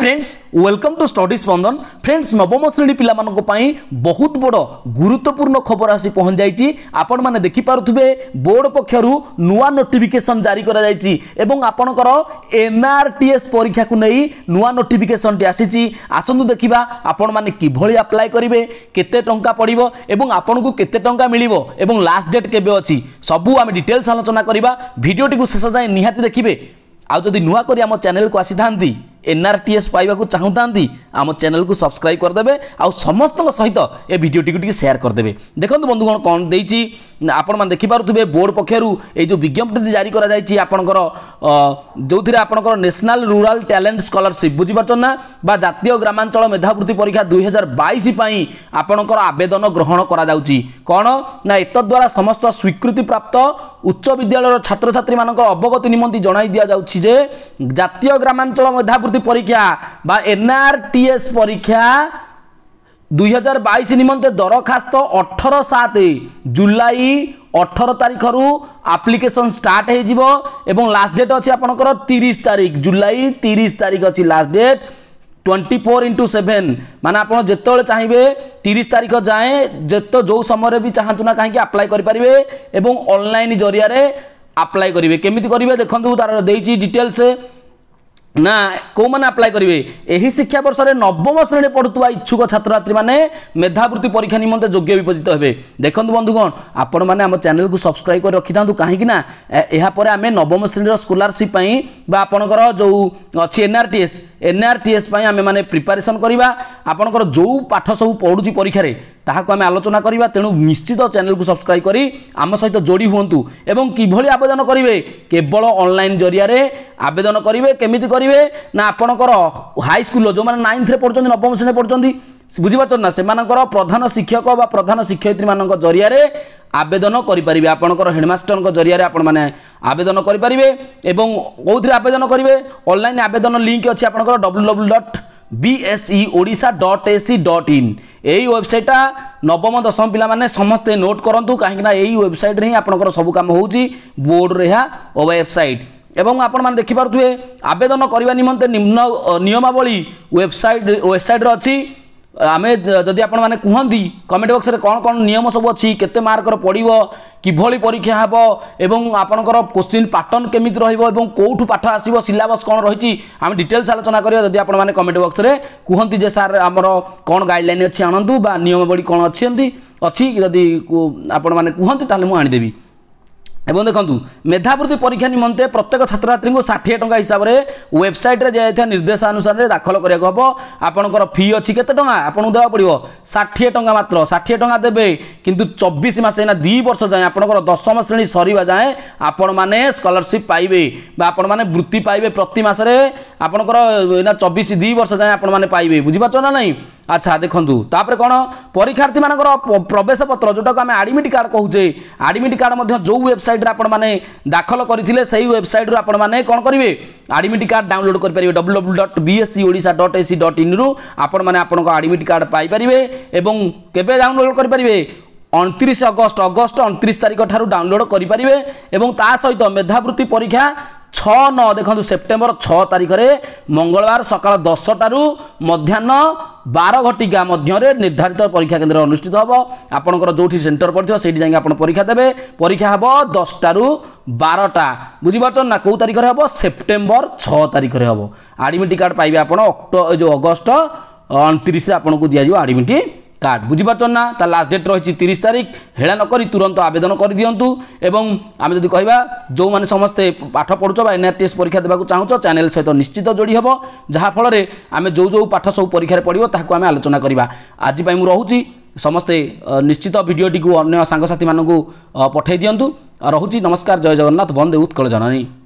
friends welcome to study Spandan friends নবম শ্রেণী পিলামানଙ୍କ ପାଇଁ ବହୁତ ବଡ଼ ଗୁରୁତ୍ୱପୂର୍ଣ୍ଣ ଖବର ଆସି ପହଞ୍ଚାଇଛି ଆପଣମାନେ ଦେଖିପାରୁଥିବେ ବୋର୍ଡ ପକ୍ଷରୁ ନୂଆ ନୋଟିଫିକେସନ୍ ଜାରି କରାଯାଇଛି ଏବଂ ଆପଣଙ୍କର ଏନ୍ଆର୍ଟିଏସ୍ ପରୀକ୍ଷାକୁ ନେଇ ନୂଆ ନୋଟିଫିକେସନ୍ଟି ଆସିଛି ଆସନ୍ତୁ ଦେଖିବା ଆପଣମାନେ କିଭଳି ଆପ୍ଲାଏ କରିବେ କେତେ ଟଙ୍କା ପଡ଼ିବ ଏବଂ ଆପଣଙ୍କୁ କେତେ ଟଙ୍କା ମିଳିବ ଏବଂ ଲାଷ୍ଟ ଡେଟ୍ କେବେ ଅଛି ସବୁ ଆମେ ଡିଟେଲ୍ସ ଆଲୋଚନା କରିବା ଭିଡ଼ିଓଟିକୁ ଶେଷ ଯାଏଁ ନିହାତି ଦେଖିବେ ଆଉ ଯଦି ନୂଆ କରି ଆମ ଚ୍ୟାନେଲକୁ ଆସିଥାନ୍ତି এনআরটিএস পাইবাকু চাহুতান্তি আম চ্যানেলকু সবসক্রাইব করদেবে আউ সমস্ত সহিত এ ভিডিওটিকে টিকে সেয়ার করদেবে দেখুন বন্ধুগণ কণ দেইছি আপন মানে দেখিপারুথিবে বোর্ড পক্ষর এই যে বিজ্ঞপ্তি জারি করা যাইছি আপনার যে আপনার ন্যাশনাল রুরাল ট্যালেন্ট স্কলারশিপ বুঝিপারছেন না বা জাতীয় গ্রামাঞ্চল মেধাবৃত্তি পরীক্ষা দুই হাজার বাইশ আপনার আবেদন গ্রহণ করা যাচ্ছি কণ না এতদ্বারা সমস্ত স্বীকৃতিপ্রাপ্ত উচ্চ বিদ্যালয়ের ছাত্রছাত্রী ছাত্রছাত্রীমান অবগতি নিমন্তে জনাই দিয়া যাচ্ছি যে জাতীয় গ্রামাঞ্চল মেধাবৃত্তি পরীক্ষা বা এনআরটিএস পরীক্ষা দুই হাজার বাইশ নিমন্তে দরখাস্ত অঠর সাত জুলাই অঠর তারিখর আপ্লিকেসন স্টার্ট হয়ে যাব এবং লাস্ট ডেট অনেক তিরিশ তারিখ জুলাই তিরিশ তারিখ at twenty four into seven মানে আপনার যেতবে চাইবে তিরিশ তারিখ যায় যেত যে সময় বি চাহু না কাহি আপ্লাই করে পারে এবং অনলাইন জরিয়া আপ্লাই করবে কেমি করবে দেখুন তার দিয়েছি ডিটেলস ନା କେଉଁମାନେ ଆପ୍ଲାଏ କରିବେ ଏହି ଶିକ୍ଷାବର୍ଷରେ ନବମ ଶ୍ରେଣୀ ପଢ଼ୁଥିବା ଇଚ୍ଛୁକ ଛାତ୍ରଛାତ୍ରୀମାନେ ମେଧାବୃତ୍ତି ପରୀକ୍ଷା ନିମନ୍ତେ ଯୋଗ୍ୟ ବିବେଚିତ ହେବେ ଦେଖନ୍ତୁ ବନ୍ଧୁଗଣ ଆପଣମାନେ ଆମ ଚ୍ୟାନେଲକୁ ସବସ୍କ୍ରାଇବ୍ କରି ରଖିଥାନ୍ତୁ କାହିଁକି ନା ଏହାପରେ ଆମେ ନବମ ଶ୍ରେଣୀର ସ୍କଲାରସିପ୍ ପାଇଁ ବା ଆପଣଙ୍କର ଯେଉଁ ଅଛି ଏନ୍ଆର୍ଟିଏସ୍ ଏନ୍ଆର୍ଟିଏସ୍ ପାଇଁ ଆମେମାନେ ପ୍ରିପାରେସନ୍ କରିବା ଆପଣଙ୍କର ଯେଉଁ ପାଠ ସବୁ ପଢ଼ୁଛି ପରୀକ୍ଷାରେ ତାହାକୁ ଆମେ ଆଲୋଚନା କରିବା ତେଣୁ ନିଶ୍ଚିତ ଚ୍ୟାନେଲକୁ ସବସ୍କ୍ରାଇବ୍ କରି ଆମ ସହିତ ଯୋଡ଼ି ହୁଅନ୍ତୁ ଏବଂ କିଭଳି ଆବେଦନ କରିବେ କେବଳ ଅନଲାଇନ୍ ଜରିଆରେ আবেদন করবে কেমিতি করবে না আপনার হাইস্কুল যে নাইন্থে পড়ছেন নবম শ্রেণী পড়ছেন বুঝিপারছেন না সে প্রধান শিক্ষক বা প্রধান শিক্ষয়িত্রী মান জরিয়ারে আবেদন করে আপনার হেডমাস্টর জরিয়ারে আপন মানে আবেদন করে এবং কোথায় আবেদন করবে অনলাইন আবেদন লিঙ্ক অছি আপনার W W dot BSE Odisha dot AC dot in এই ওয়েবসাইটটা নবম দশম পিলামানে সমস্তে নোট করতু কিনা এই ওয়েবসাইট্রে হি আপনার সবু কাম হচ্ছে বোর্ডরে ওয়েবসাইট এবং আপনার দেখিপারে আবেদন করা নিমন্তে নিম্ন নিয়মাবলী ওয়েবসাইট ওয়েবসাইট্রে অছি আমি যদি আপনার কুহতি কমেন্ট বক্সরে কোণ কোণ নিয়ম সব অত মার্কর পড়ব কিভাবে পরীক্ষা হব এবং আপনার কোশ্চিন প্যাটর্ন কেমিতি রহব এবং কোটু পাঠ আসব সিলাবস কোণ রয়েছে আমি ডিটেলস আলোচনা করা যদি আপনার কমেন্ট বক্সরে কুহতি যে সার আমার কোণ গাইডলাইন অনেক আনতু বা নিয়মাবলী কোণ অনেক অছি যদি আপনার কুহতি তাহলে মু আনিদেবি এবং দেখুন মেধাবৃত্তি পরীক্ষা নিমন্তে প্রত্যেক ছাত্রছাত্রী ষাঠিয়ে টঙ্কা হিসাবে ওয়েবসাইট্রে যাই নির্দেশানুসারে দাখল করা হব আপনার ফি অছি কত টাকা আপনার দেওয়া পড়ব ষাঠিয়ে টঙ্কা মাত্র ষাঠিয়ে টঙ্কা দেবে কিন্তু চবিশ মাস এনা দুই বর্ষ যায় আপনার দশম শ্রেণী সরবা যায় আপন মানে স্কলারশিপ পাইবে বা আপন মানে বৃত্তি পাইবে প্রতি মাসে ଆପଣଙ୍କର ଏଇନା ଚବିଶ ଦୁଇ ବର୍ଷ ଯାଏଁ ଆପଣମାନେ ପାଇବେ ବୁଝିପାରୁଛ ନା ନାହିଁ ଆଚ୍ଛା ଦେଖନ୍ତୁ ତାପରେ କ'ଣ ପରୀକ୍ଷାର୍ଥୀମାନଙ୍କର ପ୍ରବେଶ ପତ୍ର ଯେଉଁଟାକୁ ଆମେ ଆଡ଼ମିଟ୍ କାର୍ଡ଼ କହୁଛେ ଆଡ଼ମିଟ୍ କାର୍ଡ଼ ମଧ୍ୟ ଯେଉଁ ୱେବସାଇଟ୍ରେ ଆପଣମାନେ ଦାଖଲ କରିଥିଲେ ସେଇ ୱେବସାଇଟ୍ରୁ ଆପଣମାନେ କ'ଣ କରିବେ ଆଡ଼ମିଟ୍ କାର୍ଡ଼ ଡାଉନଲୋଡ଼୍ କରିପାରିବେ W W dot BSC Odisha dot AC dot ଇନ୍ରୁ ଆପଣମାନେ ଆପଣଙ୍କ ଆଡ଼ମିଟ୍ କାର୍ଡ଼ ପାଇପାରିବେ ଏବଂ କେବେ ଡାଉନଲୋଡ଼୍ କରିପାରିବେ ଅଣତିରିଶ ଅଗଷ୍ଟ ଅଗଷ୍ଟ ଅଣତିରିଶ ତାରିଖ ଠାରୁ ଡାଉନଲୋଡ଼୍ କରିପାରିବେ ଏବଂ ତା ସହିତ ମେଧାବୃତ୍ତି ପରୀକ୍ଷା ଛଅ ନଅ ଦେଖନ୍ତୁ ସେପ୍ଟେମ୍ବର ଛଅ ତାରିଖରେ ମଙ୍ଗଳବାର ସକାଳ ଦଶଟାରୁ ମଧ୍ୟାହ୍ନ ବାର ଘଟିକା ମଧ୍ୟରେ ନିର୍ଦ୍ଧାରିତ ପରୀକ୍ଷା କେନ୍ଦ୍ର ଅନୁଷ୍ଠିତ ହେବ ଆପଣଙ୍କର ଯେଉଁଠି ସେଣ୍ଟର ପଡ଼ିଥିବ ସେଇଠି ଯାଇକି ଆପଣ ପରୀକ୍ଷା ଦେବେ ପରୀକ୍ଷା ହେବ ଦଶଟାରୁ ବାରଟା ବୁଝିପାରୁଛନ୍ତି ନା କେଉଁ ତାରିଖରେ ହେବ ସେପ୍ଟେମ୍ବର ଛଅ ତାରିଖରେ ହେବ ଆଡ଼ମିଟ୍ କାର୍ଡ଼ ପାଇବେ ଆପଣ ଅକ୍ଟୋ ଯେଉଁ ଅଗଷ୍ଟ ଅଣତିରିଶରେ ଆପଣଙ୍କୁ ଦିଆଯିବ ଆଡ଼ମିଟ୍ কার্ড বুঝিপারছেন না তার লাস্ট ডেট রয়েছে তিরিশ তারিখ হেড়া নকি তুরন্ত আবেদন করে দিও এবং আমি যদি কহা যে সমস্তে পাঠ পড়ুছ বা এনআরটিএস পরীক্ষা দেওয়া চাহুছ চ্যানেল সহ নিশ্চিত যোড়ি হব যাফলে আমি যে যে পাঠ সব পরীক্ষায় পড়ব তাকে আমি আলোচনা করা আজপাই মু রহুছি ସମସ୍ତେ ନିଶ୍ଚିତ ଭିଡ଼ିଓଟିକୁ ଅନ୍ୟ ସାଙ୍ଗସାଥିମାନଙ୍କୁ ପଠାଇ ଦିଅନ୍ତୁ ରହୁଛି ନମସ୍କାର ଜୟ ଜଗନ୍ନାଥ ବନ୍ଦେ ଉତ୍କଳ ଜନନୀ